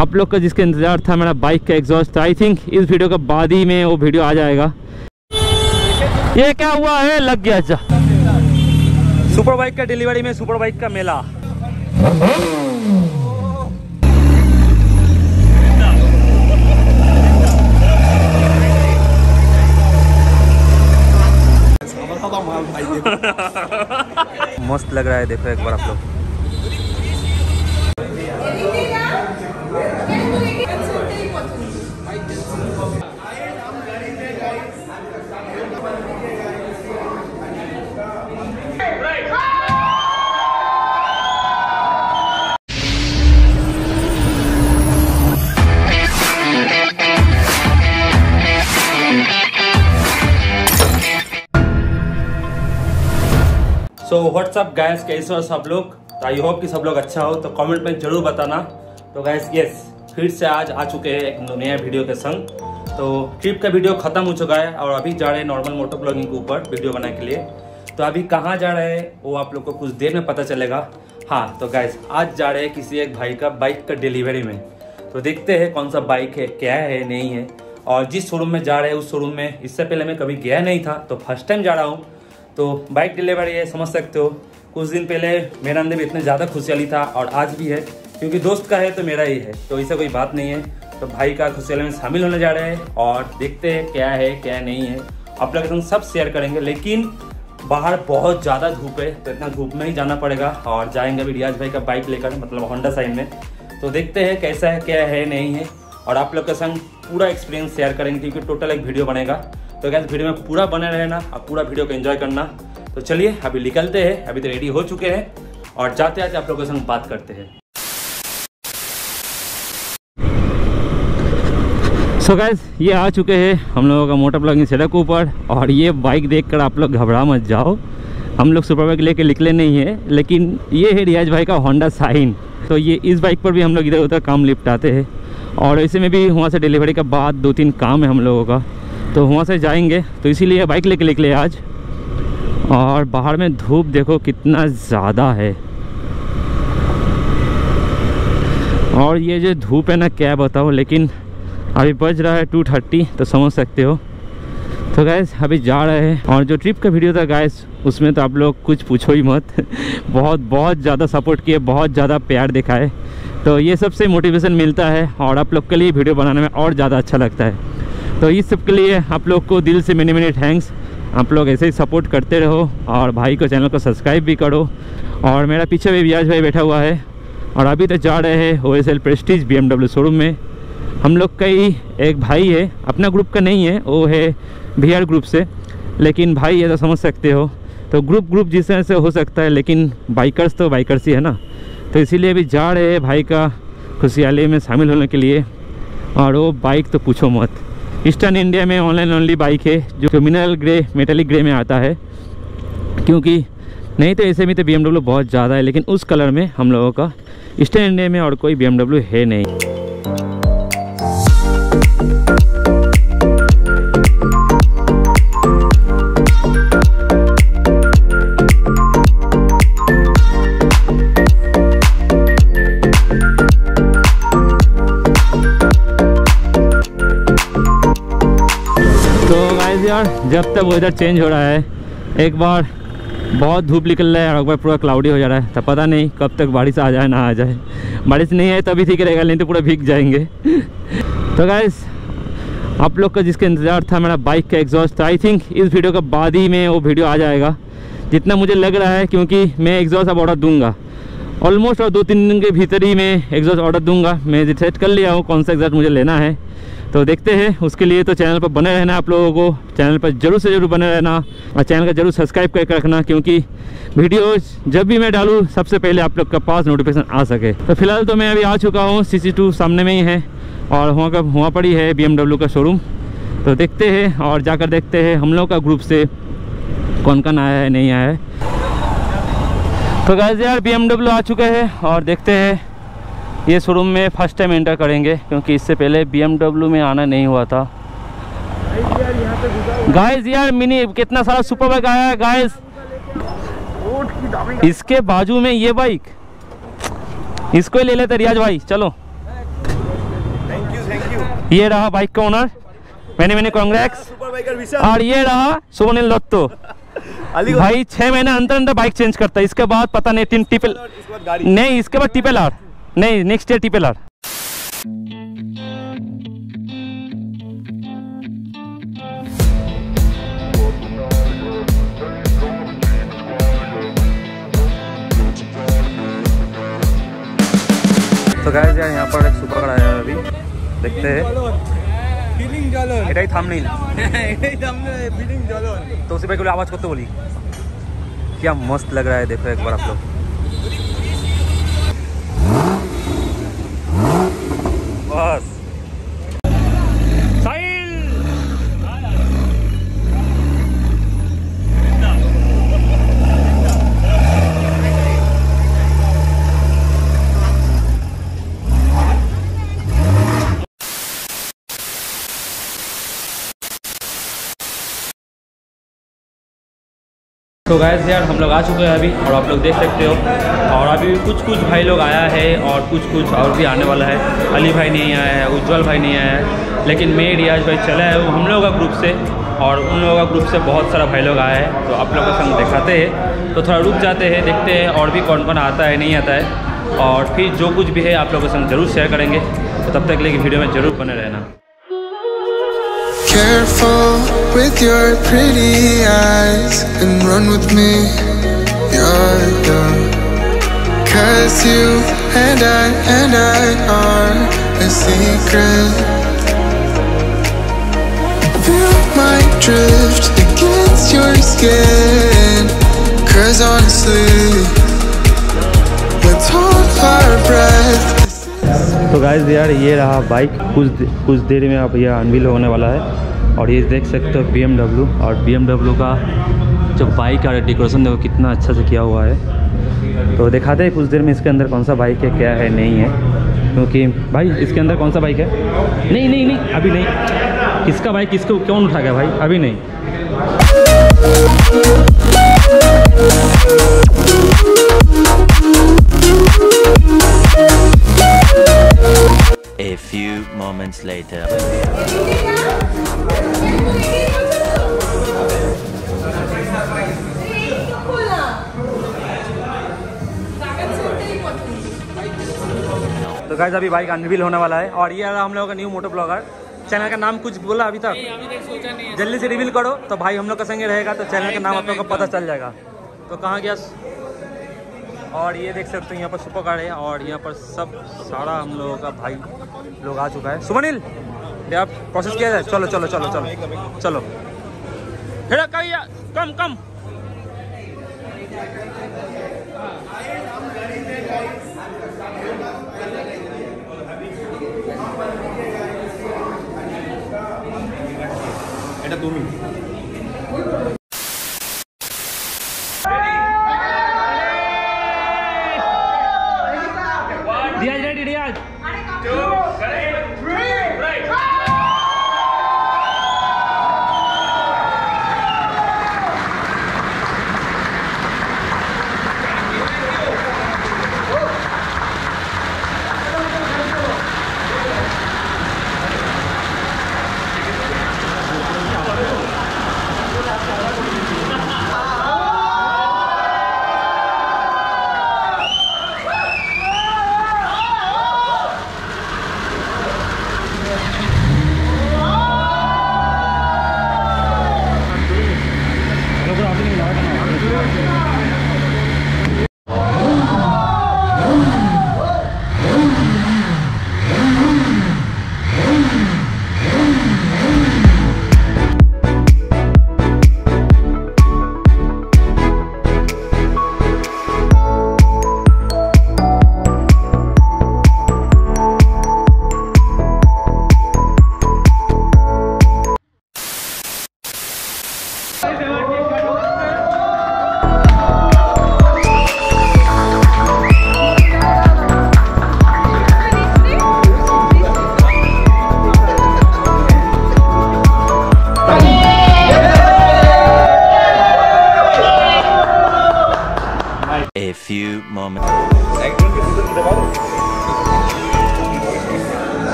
आप लोग का जिसका इंतज़ार था मेरा बाइक का एग्जॉस्ट आई थिंक इस वीडियो के बाद ही में वो वीडियो आ जाएगा। ये क्या हुआ है? लग गया अच्छा सुपर बाइक का डिलीवरी में सुपर बाइक का मेला। मस्त लग रहा है देखो एक बार आप लोग। सो व्हाट्सअप गैस कैसे हो सब लोग? तो आई होप कि सब लोग अच्छा हो तो कमेंट में ज़रूर बताना। तो गैस यस फिर से आज आ चुके हैं एक नया वीडियो के संग। तो ट्रिप का वीडियो खत्म हो चुका है और अभी जा रहे हैं नॉर्मल मोटर ब्लॉगिंग के ऊपर वीडियो बनाने के लिए। तो अभी कहाँ जा रहे हैं, वो आप लोग को कुछ देर में पता चलेगा। हाँ तो गैस आज जा रहे हैं किसी एक भाई का बाइक का डिलीवरी में। तो देखते हैं कौन सा बाइक है, क्या है, नहीं है। और जिस शोरूम में जा रहे हैं, उस शोरूम में इससे पहले मैं कभी गया नहीं था तो फ़र्स्ट टाइम जा रहा हूँ। तो बाइक डिलीवरी है, समझ सकते हो। कुछ दिन पहले मेरा अंदर भी इतने ज़्यादा खुशहाली था और आज भी है, क्योंकि दोस्त का है तो मेरा ही है तो ऐसा कोई बात नहीं है। तो भाई का खुशहाली में शामिल होने जा रहे हैं और देखते हैं क्या है, क्या नहीं है। आप लोग एकदम सब शेयर करेंगे, लेकिन बाहर बहुत ज़्यादा धूप है तो इतना धूप में ही जाना पड़ेगा और जाएँगे अभी रियाज भाई का बाइक लेकर मतलब होंडा साइन में। तो देखते हैं कैसा है, क्या है, नहीं है। और आप लोग के संग पूरा एक्सपीरियंस शेयर करेंगे, क्योंकि टोटल एक वीडियो बनेगा। तो गैस वीडियो में पूरा बने रहना और पूरा वीडियो को एंजॉय करना। तो चलिए, अभी निकलते हैं, अभी तो रेडी हो चुके हैं और जाते जाते आप लोगों के संग बात करते हैं। सो गैस ये आ चुके हैं हम लोगों का मोटर ब्लॉगिंग सड़क ऊपर और ये बाइक देखकर आप लोग घबरा मत जाओ। हम लोग सुपर बाइक लेके निकले नहीं है, लेकिन ये है रियाज भाई का होंडा साइन तो ये इस बाइक पर भी हम लोग इधर उधर काम निपटाते हैं और ऐसे में भी वहाँ से डिलीवरी के बाद दो तीन काम है हम लोगों का। तो वहाँ से जाएँगे। तो इसीलिए बाइक लेके निकले आज। और बाहर में धूप देखो कितना ज़्यादा है। और ये जो धूप है ना, क्या बताओ लेकिन अभी बज रहा है टू थर्टी तो समझ सकते हो। तो गैस अभी जा रहे हैं। और जो ट्रिप का वीडियो था गैस उसमें तो आप लोग कुछ पूछो ही मत। बहुत बहुत ज़्यादा सपोर्ट किए, बहुत ज़्यादा प्यार दिखाए। तो ये सबसे मोटिवेशन मिलता है, और आप लोग के लिए वीडियो बनाने में और ज़्यादा अच्छा लगता है। तो इस सब के लिए आप लोग को दिल से मिनी मिनी थैंक्स आप लोग ऐसे ही सपोर्ट करते रहो और भाई को चैनल को सब्सक्राइब भी करो. और मेरा पीछे भी व्याज भाई बैठा हुआ है और अभी तो जा रहे हैं O S L Prestige B M showroom में. हम लोग का ही एक भाई है, अपना ग्रुप का नहीं है, वो है वी ग्रुप से. लेकिन भाई ऐसा समझ सकते हो. तो ग्रुप ग्रुप जिस तरह से हो सकता है, लेकिन बाइकर्स तो बाइकर्स ही है ना. तो इसीलिए अभी जा रहे हैं भाई का खुशहाली में शामिल होने के लिए. और वो बाइक तो पूछो मत. ईस्टर्न इंडिया में ऑनलाइन ओनली बाइक है, जो मिनरल ग्रे मेटेलिक ग्रे में आता है। क्योंकि नहीं तो ऐसे में तो बीएमडब्ल्यू बहुत ज़्यादा है, लेकिन उस कलर में हम लोगों का ईस्टर्न इंडिया में और कोई बीएमडब्ल्यू है नहीं। जब तक वेदर चेंज हो रहा है, एक बार बहुत धूप निकल रहा है और एक बार पूरा क्लाउडी हो जा रहा है तो पता नहीं कब तक बारिश आ जाए, ना आ जाए। बारिश नहीं आए तभी ठीक रहेगा, नहीं तो पूरा भीग जाएँगे। तो गैस आप लोग का जिसका इंतज़ार था मेरा बाइक का एग्जॉस्ट तो आई थिंक इस वीडियो के बाद ही में वो वीडियो आ जाएगा। जितना मुझे लग रहा है, क्योंकि मैं एग्जॉस्ट अब ऑर्डर दूँगा। ऑलमोस्ट और दो तीन दिन के भीतर ही मैं एग्जॉस्ट ऑर्डर दूँगा। मैं डिसाइड कर लिया हूँ, कौन सा एग्जॉस्ट मुझे लेना है। तो देखते हैं, उसके लिए तो चैनल पर बने रहना आप लोगों को। चैनल पर ज़रूर से ज़रूर बने रहना और चैनल का ज़रूर सब्सक्राइब करके रखना, क्योंकि वीडियोस जब भी मैं डालूँ, सबसे पहले आप लोग का पास नोटिफिकेशन आ सके। तो फ़िलहाल तो मैं अभी आ चुका हूँ सी सामने में ही है और वहाँ का, वहाँ पर ही है BMW का शोरूम तो देखते हैं और जाकर देखते हैं हम लोग का ग्रुप से कौन कौन आया है, नहीं आया है। तो गैस यार BMW आ चुके हैं और देखते हैं ये शोरूम में फ़र्स्ट टाइम एंटर करेंगे क्योंकि इससे पहले BMW में आना नहीं हुआ था। गाइस यार मिनी कितना सारा सुपर बाइक आया है गाइस इसके बाजू में ये बाइक इसको ही ले लेते रियाज भाई चलो। ये रहा बाइक का ओनर मैंने मैंने कांग्रेस और ये रहा सुनील लत्तो अली भाई छह महीने अंदर अंदर बाइक चेंज करता है। इसके बाद पता नहीं तीन टिपल नहीं इसके बाद टिपल आर नहीं नेक्स्ट ईयर टिपल आर तो गाय यहाँ पर एक सुपर आया है अभी। देखते हैं। ফিলিং জ্বলন এটাই থামনেইল এটাই সামনে ফিলিং জ্বলন तो उसी भाई को आवाज करते बोली क्या मस्त लग रहा है देखो एक बार आप लोग बस तो गैस यार, हम लोग आ चुके हैं अभी और आप लोग देख सकते हो। और अभी कुछ कुछ भाई लोग आया है और कुछ कुछ और भी आने वाला है। अली भाई नहीं आया है, उज्जवल भाई नहीं आया है, लेकिन मैं, रियाज भाई चला है वो हम लोगों का ग्रुप से। और उन लोगों का ग्रुप से बहुत सारा भाई लोग आया है। तो आप लोगों के संग दिखाते हैं। तो थोड़ा रुक जाते हैं, देखते हैं और भी कौन कौन आता है, नहीं आता है। और फिर जो कुछ भी है, आप लोगों के संग ज़रूर शेयर करेंगे। तो तब तक के लिए वीडियो में ज़रूर बने रहना। Careful with your pretty eyes and run with me. You're young. Cause you and I and I are a secret. Feel my drift against your skin. Cause honestly, let's hold our breath. तो guys यार, ये रहा bike कुछ दे- कुछ देर में अब यह unveil होने वाला है। और ये देख सकते हो बी और बी का जो बाइक का डेकोरेशन देखो कितना अच्छा से किया हुआ है। तो दिखाते हैं कुछ देर में इसके अंदर कौन सा बाइक है, क्या है, नहीं है। क्योंकि भाई, इसके अंदर कौन सा बाइक है? नहीं नहीं नहीं, अभी नहीं। किसका बाइक किसको, कौन उठा गया भाई? अभी नहीं। A few moments later. तो गाइस अभी बाइक अनवील होने वाला है और ये रहा हम लोगों का न्यू मोटो ब्लॉगर चैनल का नाम कुछ बोला अभी तक। जल्दी से रिवील करो तो भाई हम लोग का संगे रहेगा तो चैनल का नाम आप लोग को पता चल जाएगा। तो कहाँ गया? और ये देख सकते हो यहाँ पर सुपर कार है और यहाँ पर सब सारा हम लोगों का भाई लोग आ चुका है सुमनिल ये आप प्रोसेस किया जाए चलो चलो चलो चलो चलो हेरा कहिए कम कम এটা তুমি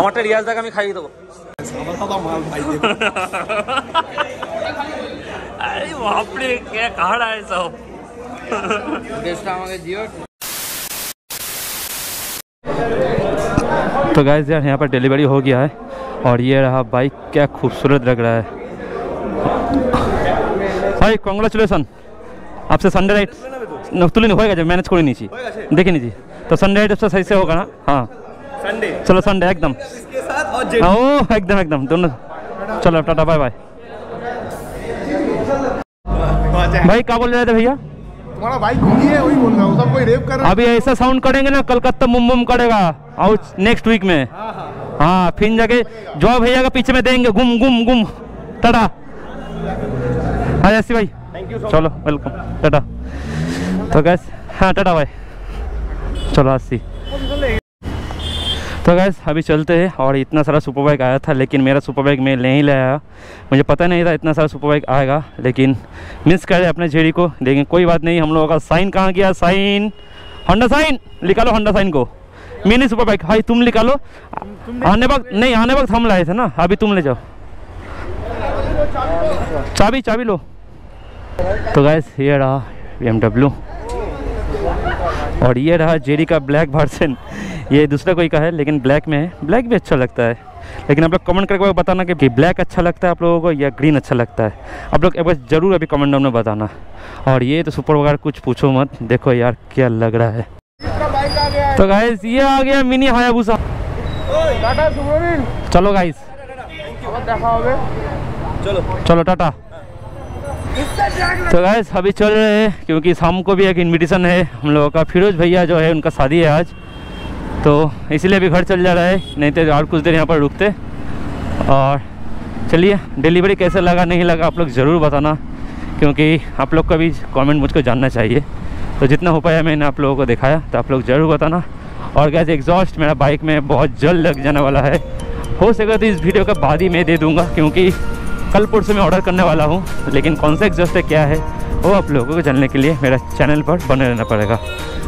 আমারটা রিয়াজ দাকে আমি খাইয়ে দেবো আরে বাপরে কে कहा रहा है सब तो गैस यार यहाँ पर डिलीवरी हो गया है और ये रहा बाइक क्या खूबसूरत लग रहा है ভাই কংগ্রাচুলেশন आपसे संडे राइट न तुले नहीं होएगा जब मैनेज করে নিয়েছি দেখে নিয়েছি तो संडे राइट आपसे सही से होगा ना हाँ संडे चलो संडे एकदम। इसके साथ और हाँ, ओ एकदम एकदम दोनों। चलो टाटा बाय बाय भाई क्या बोल रहे थे भैया? तुम्हारा भाई घूमी है वही बोल रहा हूँ सब कोई रेप कर रहा अभी ऐसा साउंड करेंगे ना कलकत्ता मुम मुम करेगा। और नेक्स्ट वीक में। हाँ फिर जाके जो भैया का पीछे में देंगे गुम गुम गुम। टाटा। हाँ जैसी भाई। थैंक यू चलो वेलकम टाटा। तो गैस हाँ टाटा भाई चलो अस्सी तो गैस अभी चलते हैं और इतना सारा सुपर बाइक आया था, लेकिन मेरा सुपर बाइक मैं नहीं ले आया मुझे पता नहीं था इतना सारा सुपर बाइक आएगा, लेकिन मिस करे अपने जेडी को। लेकिन कोई बात नहीं, हम लोगों का साइन कहाँ गया? साइन होंडा साइन निकालो होंडा साइन को। मिनी सुपर बाइक भाई, तुम निकालो। आने वक्त नहीं, आने वक्त हम लाए थे ना। अभी तुम ले जाओ। चाबी चाबी लो। तो गैस ये रहा बी और ये रहा जेडी का ब्लैक वर्जन ये दूसरा कोई का है लेकिन ब्लैक में है। ब्लैक भी अच्छा लगता है। लेकिन आप लोग कमेंट करके बताना कि ब्लैक अच्छा लगता है आप लोगों को या ग्रीन अच्छा लगता है। आप लोग एक बार ज़रूर अभी कमेंट डाउन में बताना। और ये तो सुपर वगैरह कुछ पूछो मत। देखो यार क्या लग रहा है। तो गाइस ये आ गया मिनी हायाबुसा चलो गाइस चलो टाटा। तो गैस अभी चल रहे हैं, क्योंकि शाम को भी एक इनविटेशन है हम लोगों का। फिरोज भैया जो है, उनका शादी है आज। तो इसलिए अभी घर चल जा रहा है, नहीं तो और कुछ देर यहाँ पर रुकते। और चलिए डिलीवरी कैसे लगा, नहीं लगा, आप लोग ज़रूर बताना, क्योंकि आप लोग का भी कमेंट मुझको जानना चाहिए। तो जितना हो पाया मैंने आप लोगों को दिखाया तो आप लोग ज़रूर बताना। और गैस एग्जॉस्ट मेरा बाइक में बहुत जल्द लग जाने वाला है। हो सके तो इस वीडियो का बाद ही मैं दे दूँगा, क्योंकि कल परसों में ऑर्डर करने वाला हूँ, लेकिन कौन सा एग्जॉस्ट है, क्या है, वो आप लोगों को जानने के लिए मेरा चैनल पर बने रहना पड़ेगा।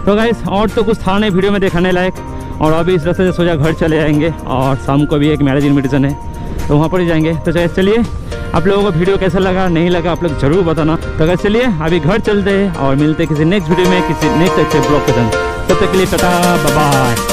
तो गाइस और तो कुछ था नहीं वीडियो में दिखाने लायक, और अभी इस रास्ते से सोचा घर चले जाएँगे और शाम को भी एक मैरिज इन्विटेशन है तो वहाँ पर ही जाएँगे। तो चलिए चलिए, आप लोगों को वीडियो कैसा लगा, नहीं लगा, आप लोग ज़रूर बताना। तो अगर चलिए, अभी घर चलते हैं, और मिलते हैं किसी नेक्स्ट वीडियो में, किसी नेक्स्ट अच्छे ब्लॉग के साथ। तब तक के लिए टाटा बाय